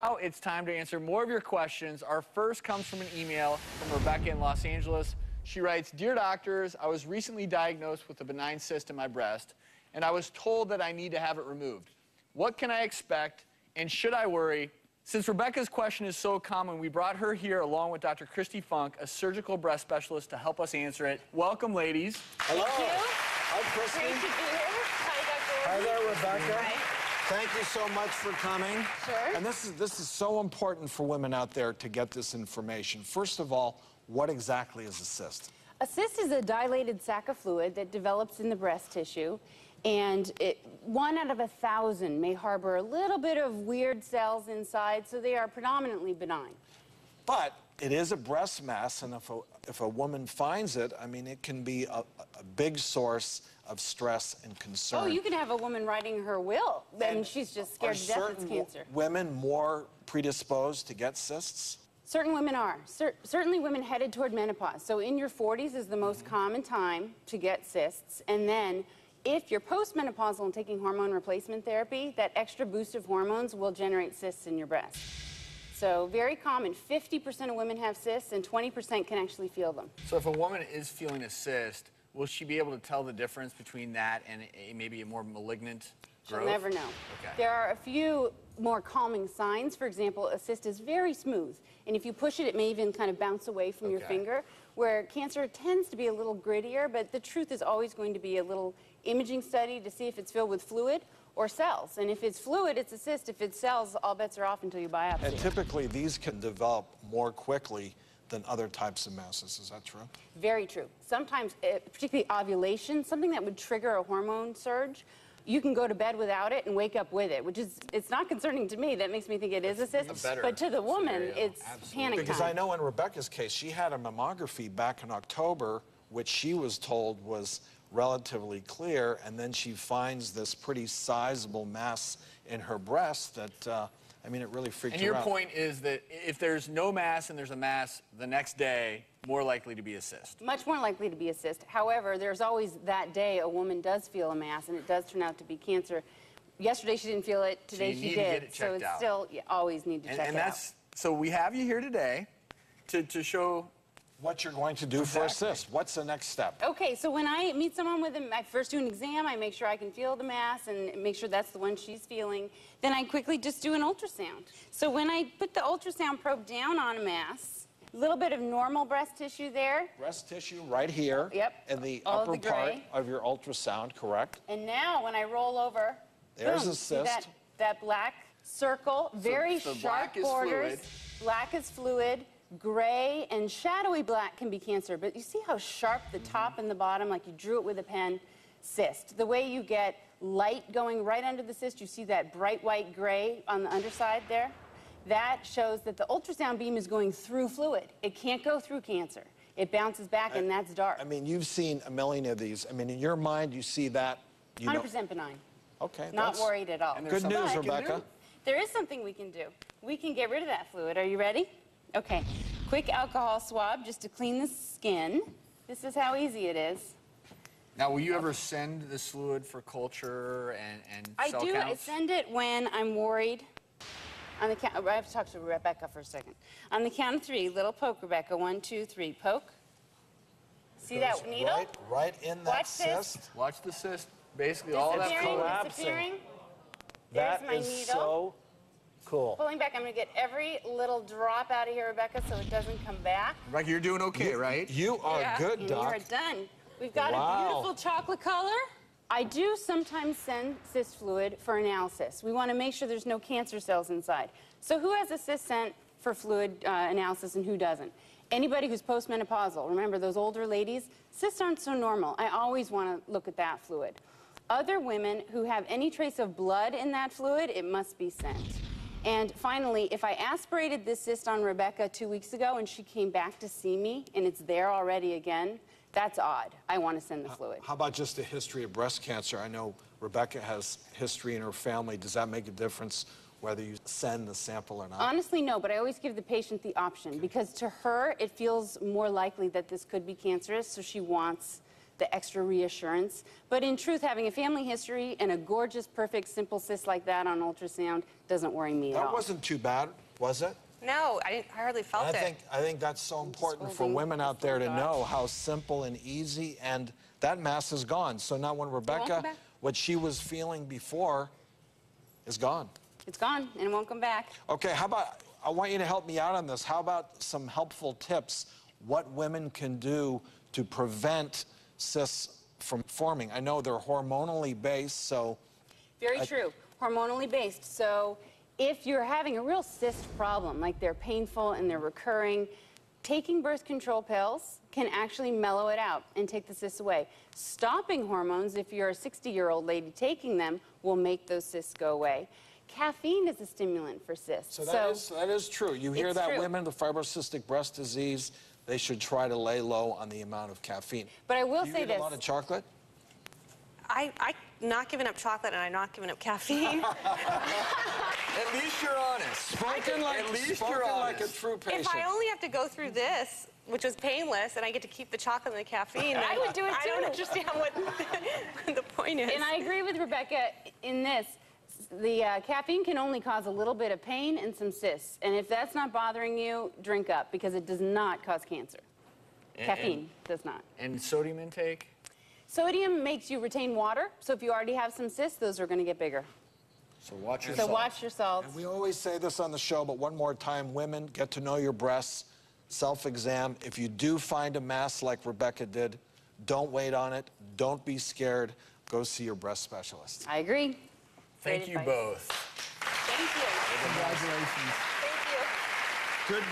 Now it's time to answer more of your questions. Our first comes from an email from Rebecca in Los Angeles. She writes Dear doctors, I was recently diagnosed with a benign cyst in my breast, and I was told that I need to have it removed. What can I expect, and should I worry? Since Rebecca's question is so common, we brought her here along with Dr. Kristi Funk, a surgical breast specialist, to help us answer it. Welcome, ladies. Hello. Thank you. Hi, Kristi. Great to be here. Hi, Dr. Hi there, Rebecca. Hi. Thank you so much for coming. Sure. And this is this is so important for women out there to get this information. First of all, what exactly is a cyst? A cyst is a dilated sac of fluid that develops in the breast tissue, and it, one out of a thousand may harbor a little bit of weird cells inside, so they are predominantly benign. But it is a breast mass, and if a, if a woman finds it, I mean, it can be a, a big source of stress and concern. Oh, you could have a woman writing her will, and, And she's just Are scared to death it's cancer. women more predisposed to get cysts? Certain women are. Cer- certainly women headed toward menopause. So in your 40s is the most mm. common time to get cysts. And then if you're postmenopausal and taking hormone replacement therapy, that extra boost of hormones will generate cysts in your breast. So very common. 50% of women have cysts and 20% can actually feel them. So if a woman is feeling a cyst, will she be able to tell the difference between that and a, maybe a more malignant growth? She'll never know. Okay. There are a few more calming signs. For example, a cyst is very smooth, and if you push it, it may even kind of bounce away from your finger. Where cancer tends to be a little grittier, but the truth is always going to be a little imaging study to see if it's filled with fluid or cells. And if it's fluid, it's a cyst. If it's cells, all bets are off until you biopsy. And typically, these can develop more quickly than other types of masses. Is that true? Very true. Sometimes, uh, particularly ovulation, something that would trigger a hormone surge, you can go to bed without it and wake up with it, which is, it's not concerning to me. That makes me think it is a cyst. but to the woman, scenario. it's panic Because time. I know in Rebecca's case, she had a mammography back in October, which she was told was relatively clear, and then she finds this pretty sizable mass in her breast that, uh, I mean, it really freaked And her out. And your point is that if there's no mass and there's a mass the next day, more likely to be a cyst. Much more likely to be a cyst. However, there's always that day a woman does feel a mass, and it does turn out to be cancer. Yesterday she didn't feel it. Today you she need to did. get it so it's out. still you always need to And, check and it that's so we have you here today to, to show What you're going to do for a Exactly. cyst. What's the next step? Okay, so when I meet someone with them, I first do an exam. I make sure I can feel the mass and make sure that's the one she's feeling. Then I quickly just do an ultrasound. So when I put the ultrasound probe down on a mass, a little bit of normal breast tissue there, Breast tissue right here. Yep. In the All of upper the part of your ultrasound, correct? And now when I roll over, There's boom, a see that, cyst. that black circle, very so sharp black is borders. fluid. Black is fluid. Gray and shadowy black can be cancer, but you see how sharp the top and the bottom, like you drew it with a pen, cyst. The way you get light going right under the cyst, you see that bright white gray on the underside there? That shows that the ultrasound beam is going through fluid. It can't go through cancer. It bounces back, and that's dark. I mean, you've seen a million of these. I mean, in your mind, you see that. You know. 100% benign. Okay. Not that's- worried at all. And Good news, Rebecca. There is something we can do. We can get rid of that fluid. Are you ready? Okay. Quick alcohol swab just to clean the skin. This is how easy it is. Now, will you ever send this fluid for culture and, and I cell do. I counts? send it when I'm worried. On the count, oh, I have to talk to Rebecca for a second. On the count of three, little poke, Rebecca. One, two, three, poke. See that needle? Right, right in that Watch this. cyst. Watch the cyst. Basically, all that Disappearing, fluid. collapsing. disappearing. That my is needle. so cool. Pulling back, I'm going to get every little drop out of here, Rebecca, so it doesn't come back. Rebecca, you're doing okay, right? You are Yeah, good, and Doc. You're done. We've got Wow. a beautiful chocolate color. I do sometimes send cyst fluid for analysis. We want to make sure there's no cancer cells inside. So who has a cyst sent for fluid uh, analysis and who doesn't? Anybody who's postmenopausal. Remember, those older ladies, cysts aren't so normal. I always want to look at that fluid. Other women who have any trace of blood in that fluid, it must be sent. And finally, if I aspirated this cyst on Rebecca two weeks ago and she came back to see me and it's there already again, that's odd. I want to send the fluid. How about just a history of breast cancer? I know Rebecca has history in her family. Does that make a difference whether you send the sample or not? Honestly, no, but I always give the patient the option because to her, it feels more likely that this could be cancerous, so she wants the extra reassurance. But in truth, having a family history and a gorgeous, perfect, simple cyst like that on ultrasound doesn't worry me at all. That wasn't too bad, was it? No, I, didn't, I hardly felt I it. think I think that's so important for women out there to the know how simple and easy and that mass is gone. So now when Rebecca, what she was feeling before is gone. It's gone and it won't come back. Okay, how about I want you to help me out on this. How about some helpful tips what women can do to prevent cysts from forming? I know they're hormonally based, so Very true. Hormonally based. So if you're having a real cyst problem, like they're painful and they're recurring, taking birth control pills can actually mellow it out and take the cysts away. Stopping hormones, if you're a 60 year old lady taking them, will make those cysts go away. Caffeine is a stimulant for cysts. So that is that is true. You hear that true. women with fibrocystic breast disease, they should try to lay low on the amount of caffeine. But I will Do you say eat this. a lot of chocolate? I, I not giving up chocolate and I'm not giving up caffeine. At least you're honest. Spoken like, At least spoken you're like a true patient. if I only have to go through this, which was painless, and I get to keep the chocolate and the caffeine, I would do it too. I don't too. understand what the point is. And I agree with Rebecca in this. The uh, caffeine can only cause a little bit of pain and some cysts. And if that's not bothering you, drink up because it does not cause cancer. And- Caffeine does not. And sodium intake? Sodium makes you retain water. So if you already have some cysts, those are going to get bigger. So watch your So salt. watch your salts. And we always say this on the show, but one more time, women, get to know your breasts, self-exam. If you do find a mass like Rebecca did, don't wait on it. Don't be scared. Go see your breast specialist. I agree. Thank you advice. both. Thank you. Congratulations. Thank you. Good